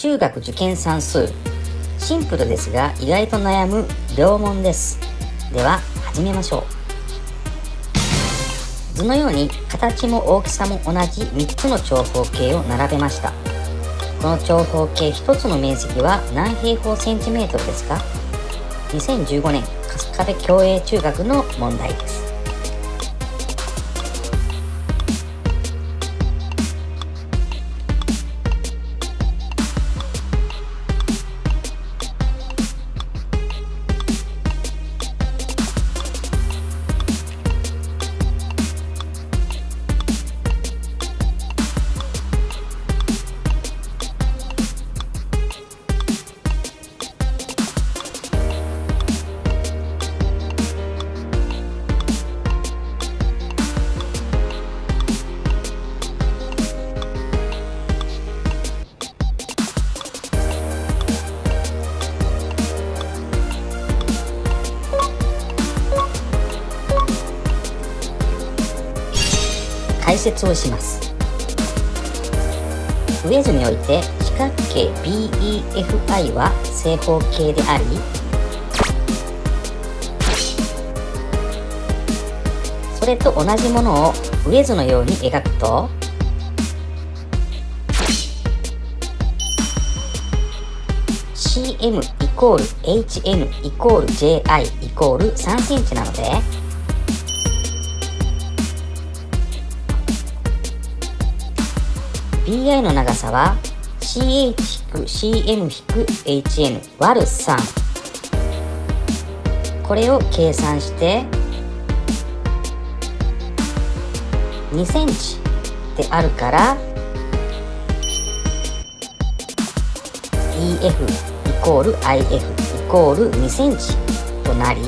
中学受験算数。シンプルですが意外と悩む両問です。では始めましょう。図のように形も大きさも同じ3つの長方形を並べました。この長方形1つの面積は何平方センチメートルですか？2015年春日部共栄中学の問題です。解説をします。上図において四角形 BEFI は正方形でありそれと同じものを上図のように描くと CM イコール HN イコール JI イコール3センチなので BI の長さは CH-CM-HN 割る3これを計算して2センチであるから EF イコール IF イコール2センチとなり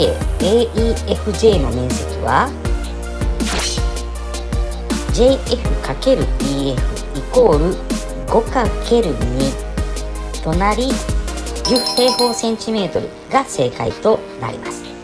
AEFJ の面積は JF×EF イコール 5×2 となり10平方センチメートルが正解となります。